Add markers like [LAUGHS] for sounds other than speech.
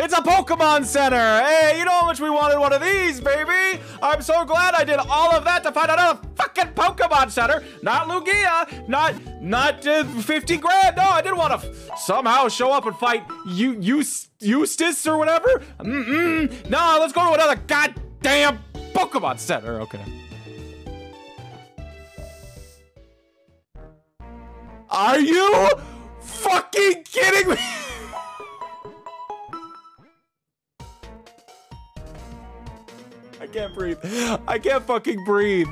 It's a Pokemon Center! Hey, you know how much we wanted one of these, baby! I'm so glad I did all of that to find another fucking Pokemon Center! Not Lugia! Not, not uh, 50 grand! No, I didn't want to somehow show up and fight you, you, Eustace or whatever! Mm-mm! No, let's go to another goddamn Pokemon Center! Okay. Are you fucking kidding me? [LAUGHS] I can't breathe. I can't fucking breathe.